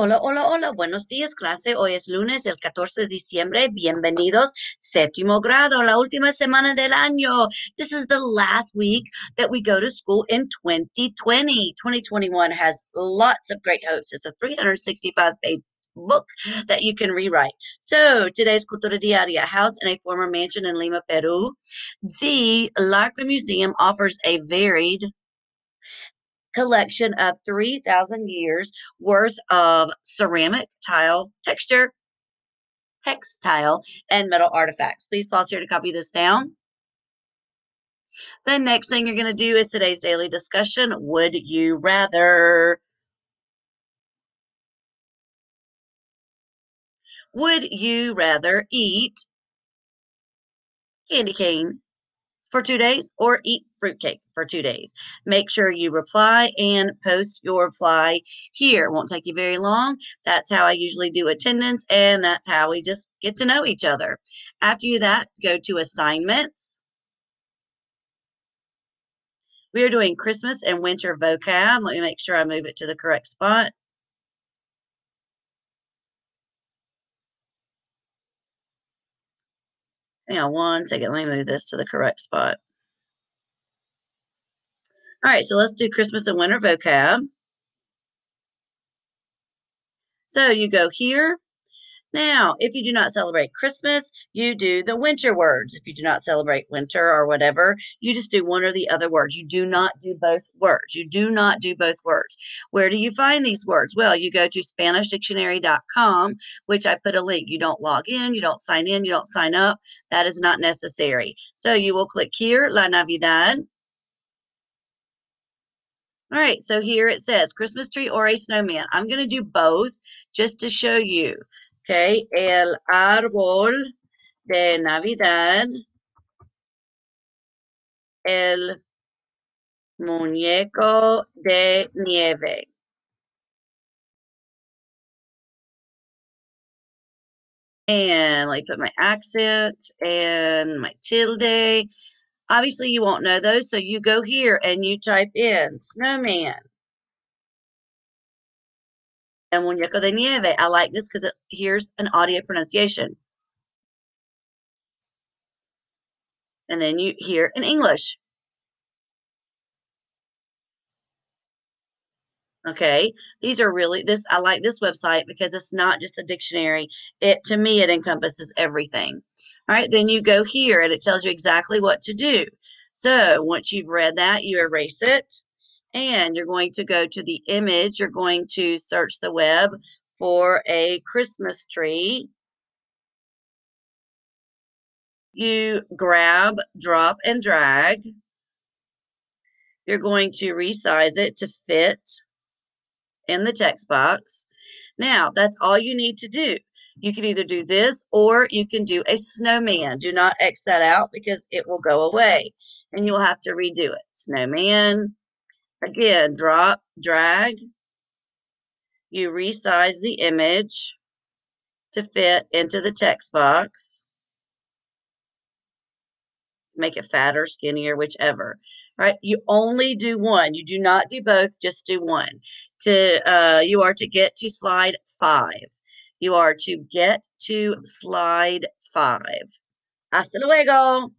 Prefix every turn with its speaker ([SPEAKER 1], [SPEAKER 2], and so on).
[SPEAKER 1] Hola, hola, hola, buenos días clase. Hoy es lunes, el 14 de diciembre. Bienvenidos, séptimo grado, la última semana del año. This is the last week that we go to school in 2020. 2021 has lots of great hopes. It's a 365 page book that you can rewrite. So today's Cultura Diaria, housed in a former mansion in Lima, Peru. The Larco Museum offers a varied collection of 3,000 years worth of ceramic tile texture, textile, and metal artifacts. Please pause here to copy this down. The next thing you're going to do is today's daily discussion. Would you rather? Would you rather eat candy cane for two days or eat fruitcake for two days. Make sure you reply and post your reply here. It won't take you very long. That's how I usually do attendance, and that's how we just get to know each other. After you that, go to assignments. We are doing Christmas and winter vocab. Let me make sure I move it to the correct spot. Hang on one second. Let me move this to the correct spot. All right, so let's do Christmas and winter vocab. So you go here. Now, if you do not celebrate Christmas, you do the winter words. If you do not celebrate winter or whatever, you just do one or the other words. You do not do both words. You do not do both words. Where do you find these words? Well, you go to SpanishDictionary.com, which I put a link. You don't log in, you don't sign in, you don't sign up. That is not necessary. So you will click here, La Navidad. All right, so here it says Christmas tree or a snowman. I'm going to do both just to show you. Okay, el árbol de Navidad, el muñeco de nieve. And like put my accent and my tilde. Obviously, you won't know those, so you go here and you type in snowman. And muñeco de nieve. I like this because here's an audio pronunciation. And then you hear in English. Okay, these are really this. I like this website because it's not just a dictionary. It to me it encompasses everything. All right, then you go here and it tells you exactly what to do. So once you've read that, you erase it and you're going to go to the image. You're going to search the web for a Christmas tree. You grab, drop, and drag. You're going to resize it to fit in the text box. Now, that's all you need to do. You can either do this or you can do a snowman. Do not X that out because it will go away and you'll have to redo it. Snowman. Again, drop, drag. You resize the image to fit into the text box. Make it fatter, skinnier, whichever. Right? You only do one. You do not do both, just do one. To uh, you are to get to slide five. You are to get to slide five. Hasta luego.